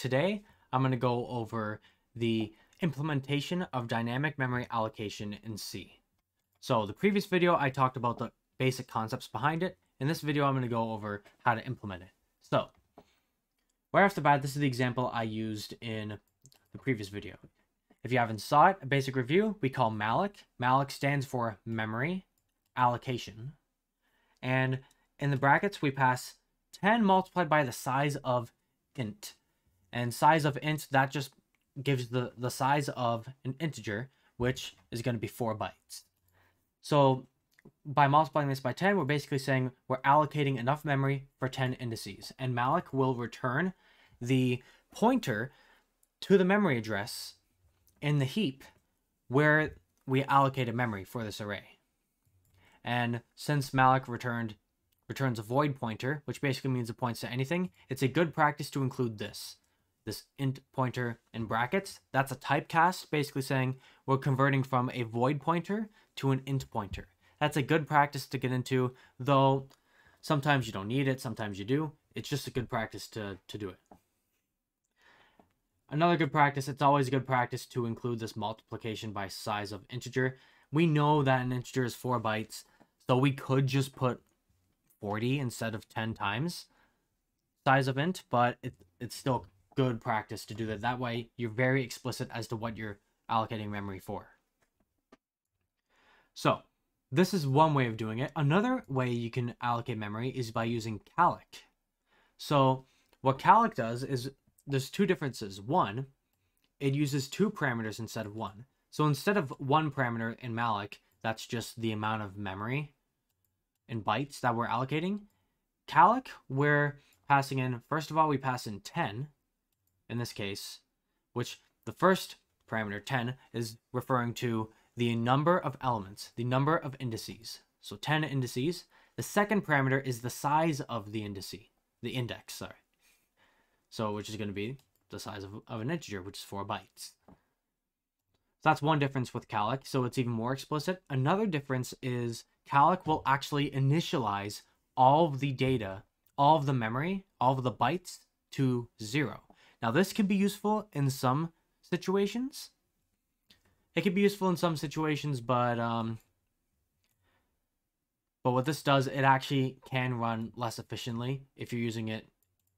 Today, I'm going to go over the implementation of dynamic memory allocation in C. So the previous video, I talked about the basic concepts behind it. In this video, I'm going to go over how to implement it. So, right off the bat, this is the example I used in the previous video. If you haven't saw it, a basic review, we call malloc. Malloc stands for memory allocation. And in the brackets, we pass 10 multiplied by the size of int. And size of int, that just gives the, the size of an integer, which is going to be 4 bytes. So by multiplying this by 10, we're basically saying we're allocating enough memory for 10 indices. And malloc will return the pointer to the memory address in the heap where we allocated memory for this array. And since malloc returned returns a void pointer, which basically means it points to anything, it's a good practice to include this. This int pointer in brackets, that's a typecast, basically saying we're converting from a void pointer to an int pointer. That's a good practice to get into, though sometimes you don't need it, sometimes you do. It's just a good practice to, to do it. Another good practice, it's always a good practice to include this multiplication by size of integer. We know that an integer is 4 bytes, so we could just put 40 instead of 10 times size of int, but it, it's still good practice to do that. That way, you're very explicit as to what you're allocating memory for. So, this is one way of doing it. Another way you can allocate memory is by using calloc. So, what calloc does is there's two differences. One, it uses two parameters instead of one. So instead of one parameter in malloc, that's just the amount of memory in bytes that we're allocating. Calloc, we're passing in, first of all, we pass in 10 in this case, which the first parameter, 10, is referring to the number of elements, the number of indices. So 10 indices. The second parameter is the size of the indice, the index, sorry. So which is going to be the size of, of an integer, which is 4 bytes. So that's one difference with calloc, so it's even more explicit. Another difference is calloc will actually initialize all of the data, all of the memory, all of the bytes to zero. Now this can be useful in some situations. It can be useful in some situations, but um, but what this does, it actually can run less efficiently if you're using it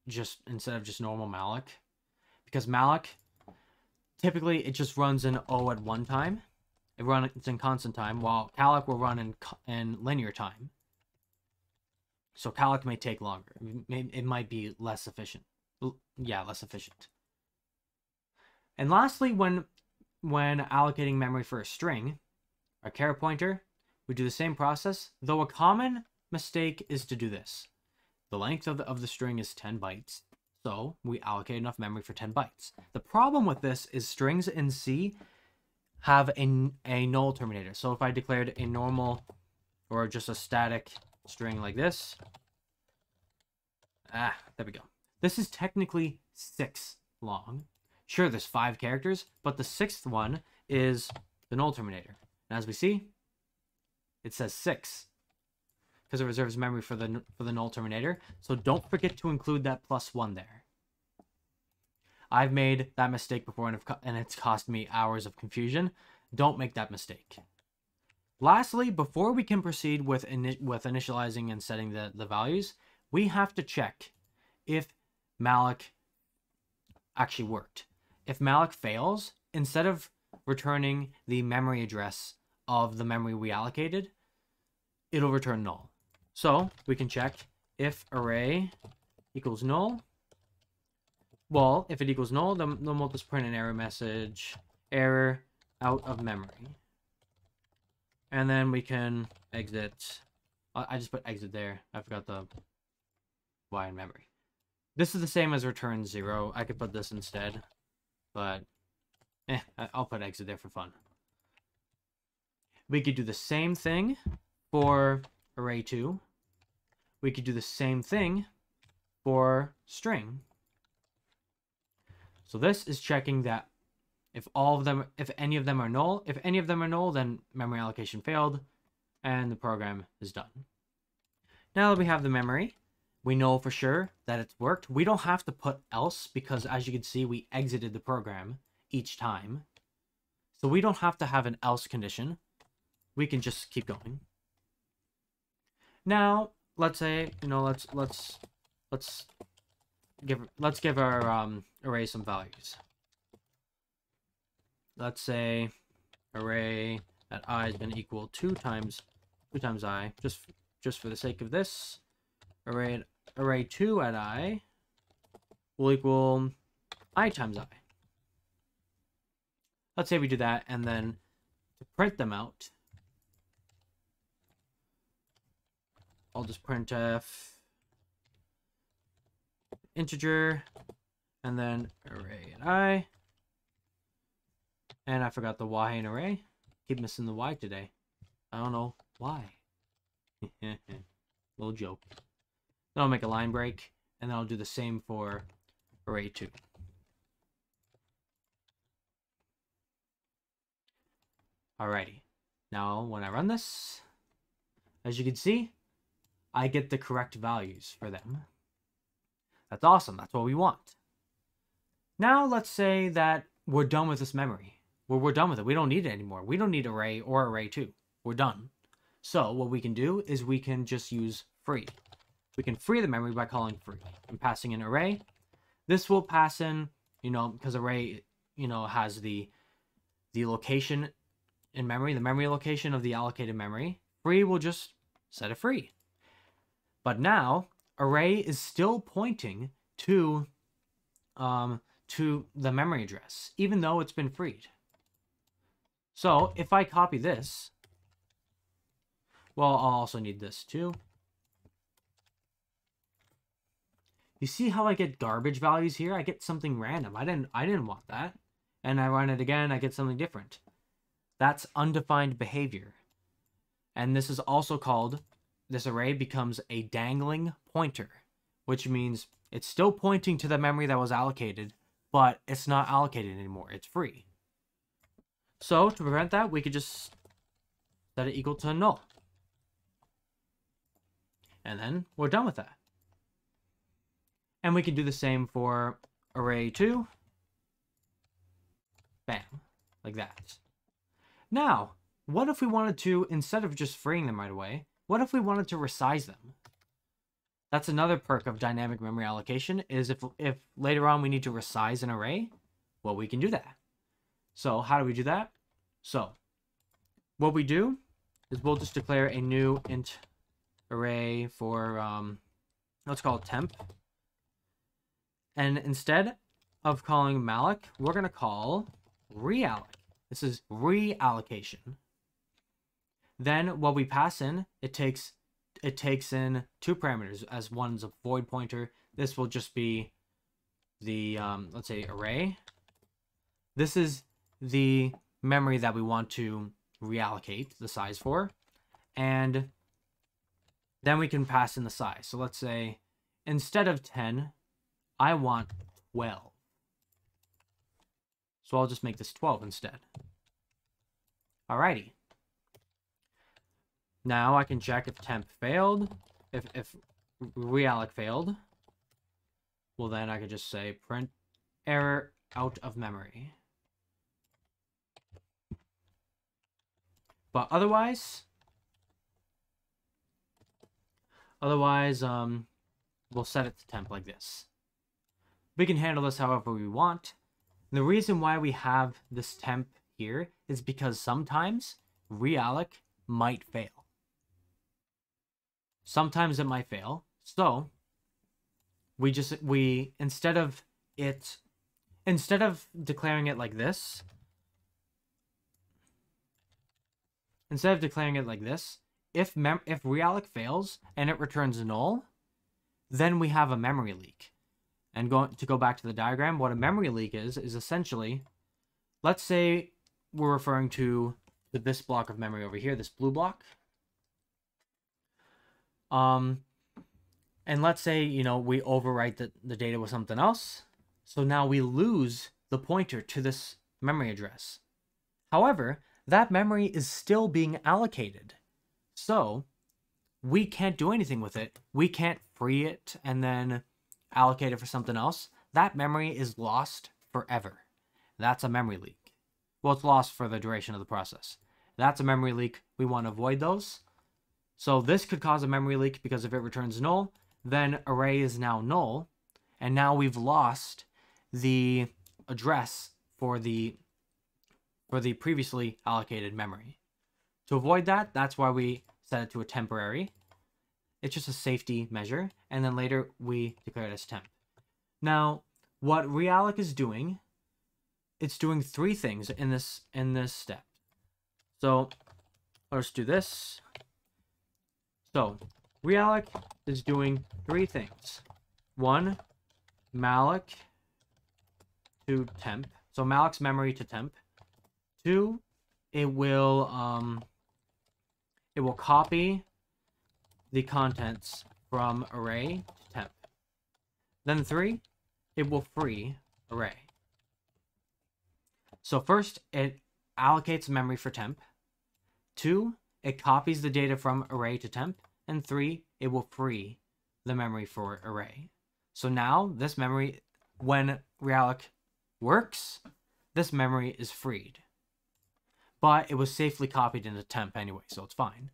just instead of just normal malloc. Because malloc, typically it just runs in O at one time. It runs in constant time, while calloc will run in, in linear time. So calloc may take longer. It, it might be less efficient. Yeah, less efficient. And lastly, when when allocating memory for a string, a char pointer, we do the same process, though a common mistake is to do this. The length of the, of the string is 10 bytes, so we allocate enough memory for 10 bytes. The problem with this is strings in C have a, a null terminator. So if I declared a normal or just a static string like this, ah, there we go. This is technically six long. Sure, there's five characters, but the sixth one is the null terminator. And as we see, it says six because it reserves memory for the for the null terminator. So don't forget to include that plus one there. I've made that mistake before and, and it's cost me hours of confusion. Don't make that mistake. Lastly, before we can proceed with, ini with initializing and setting the, the values, we have to check if malloc actually worked. If malloc fails, instead of returning the memory address of the memory we allocated, it'll return null. So we can check if array equals null. Well, if it equals null, then, then we'll just print an error message, error out of memory. And then we can exit. I just put exit there. I forgot the Y in memory. This is the same as return zero. I could put this instead, but eh, I'll put exit there for fun. We could do the same thing for array 2. We could do the same thing for string. So this is checking that if all of them, if any of them are null, if any of them are null, then memory allocation failed and the program is done. Now that we have the memory, we know for sure that it's worked. We don't have to put else because as you can see, we exited the program each time. So we don't have to have an else condition. We can just keep going. Now, let's say, you know, let's, let's, let's give, let's give our um, array some values. Let's say array at i is going to equal 2 times 2 times i, just, just for the sake of this. Array array 2 at i will equal i times i. Let's say we do that, and then to print them out, I'll just printf integer, and then array at i. And I forgot the y in array. Keep missing the y today. I don't know why. Little joke. Then I'll make a line break, and then I'll do the same for array 2. Alrighty. Now, when I run this, as you can see, I get the correct values for them. That's awesome. That's what we want. Now, let's say that we're done with this memory. Well, we're done with it. We don't need it anymore. We don't need array or array 2. We're done. So what we can do is we can just use free. We can free the memory by calling free and passing an array. This will pass in, you know, because array, you know, has the the location in memory, the memory location of the allocated memory. Free will just set it free. But now array is still pointing to um, to the memory address, even though it's been freed. So if I copy this, well, I'll also need this too. You see how I get garbage values here? I get something random. I didn't I didn't want that. And I run it again, I get something different. That's undefined behavior. And this is also called, this array becomes a dangling pointer, which means it's still pointing to the memory that was allocated, but it's not allocated anymore. It's free. So to prevent that, we could just set it equal to null. And then we're done with that. And we can do the same for array 2. Bam. Like that. Now, what if we wanted to, instead of just freeing them right away, what if we wanted to resize them? That's another perk of dynamic memory allocation, is if, if later on we need to resize an array, well, we can do that. So how do we do that? So, what we do is we'll just declare a new int array for, um, let's call it temp. And instead of calling malloc, we're going to call realloc. This is reallocation. Then what we pass in, it takes it takes in two parameters as one's a void pointer. This will just be the, um, let's say, array. This is the memory that we want to reallocate the size for. And then we can pass in the size. So let's say instead of 10, I want 12. So I'll just make this 12 instead. Alrighty. Now I can check if temp failed. If, if realloc failed. Well then I could just say print error out of memory. But otherwise, otherwise, um, we'll set it to temp like this. We can handle this however we want. And the reason why we have this temp here is because sometimes realloc might fail. Sometimes it might fail. So we just we instead of it instead of declaring it like this instead of declaring it like this, if mem if realloc fails and it returns null, then we have a memory leak. And going to go back to the diagram, what a memory leak is, is essentially, let's say we're referring to this block of memory over here, this blue block. Um, and let's say, you know, we overwrite the, the data with something else. So now we lose the pointer to this memory address. However, that memory is still being allocated. So we can't do anything with it. We can't free it and then allocate it for something else, that memory is lost forever. That's a memory leak. Well, it's lost for the duration of the process. That's a memory leak. We want to avoid those. So this could cause a memory leak because if it returns null, then array is now null. And now we've lost the address for the for the previously allocated memory. To avoid that, that's why we set it to a temporary. It's just a safety measure, and then later we declare it as temp. Now, what realloc is doing, it's doing three things in this in this step. So let's do this. So realloc is doing three things. One, malloc to temp. So malloc's memory to temp. Two, it will um, it will copy the contents from array to temp. Then three, it will free array. So first, it allocates memory for temp. Two, it copies the data from array to temp. And three, it will free the memory for array. So now this memory, when realloc works, this memory is freed. But it was safely copied into temp anyway, so it's fine.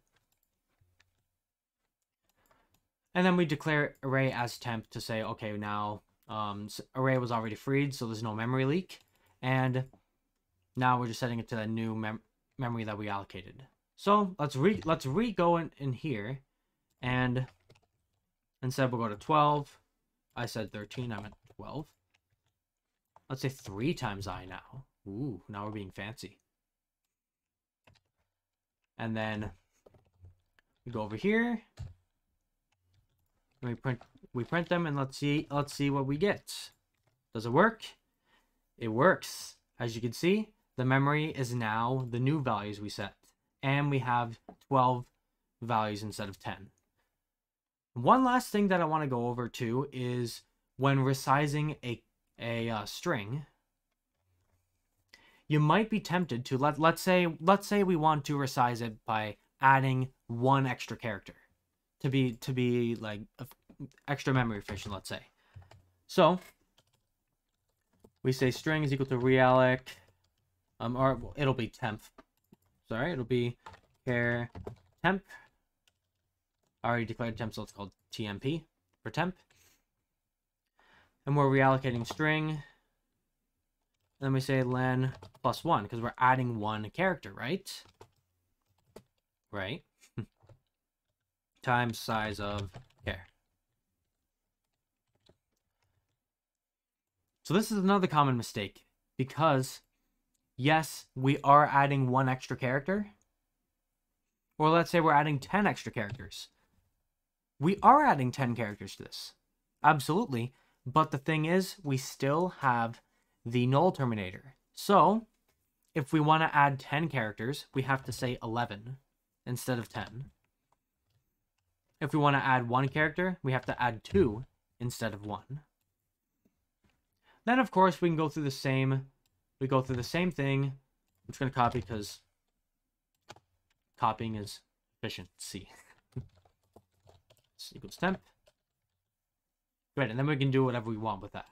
And then we declare array as temp to say, okay, now um, array was already freed, so there's no memory leak. And now we're just setting it to the new mem memory that we allocated. So let's re let's re go in, in here, and instead we'll go to 12. I said 13, I meant 12. Let's say three times i now. Ooh, now we're being fancy. And then we go over here. We print we print them and let's see let's see what we get. Does it work? It works. As you can see, the memory is now the new values we set. And we have 12 values instead of 10. One last thing that I want to go over too is when resizing a a uh, string, you might be tempted to let let's say let's say we want to resize it by adding one extra character to be to be like extra memory efficient let's say so we say string is equal to realloc um or it'll be temp sorry it'll be char temp I already declared temp so it's called tmp for temp and we're reallocating string. And then we say len plus one, because we're adding one character, right? Right. Times size of char. So this is another common mistake, because yes, we are adding one extra character, or let's say we're adding 10 extra characters. We are adding 10 characters to this. Absolutely. But the thing is, we still have the null terminator. So, if we want to add 10 characters, we have to say 11 instead of 10. If we want to add one character, we have to add two instead of one. Then, of course, we can go through the same, we go through the same thing. I'm just going to copy because copying is efficient. efficiency. equals temp. Great, and then we can do whatever we want with that.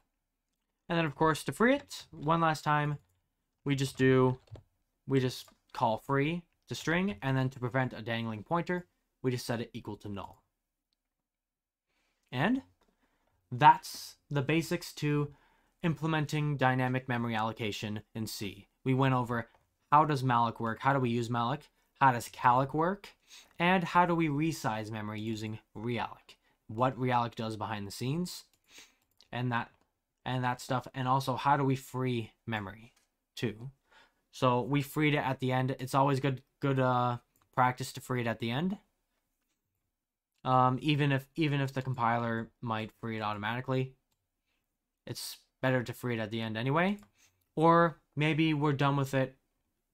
And then, of course, to free it, one last time, we just do, we just call free to string, and then to prevent a dangling pointer, we just set it equal to null. And that's the basics to implementing dynamic memory allocation in C. We went over how does malloc work, how do we use malloc, how does calloc work, and how do we resize memory using realloc what realloc does behind the scenes and that and that stuff and also how do we free memory too so we freed it at the end it's always good good uh practice to free it at the end um even if even if the compiler might free it automatically it's better to free it at the end anyway or maybe we're done with it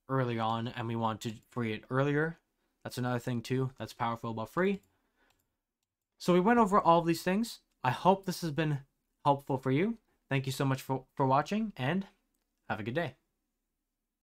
early on and we want to free it earlier that's another thing too that's powerful about free so we went over all of these things. I hope this has been helpful for you. Thank you so much for, for watching and have a good day.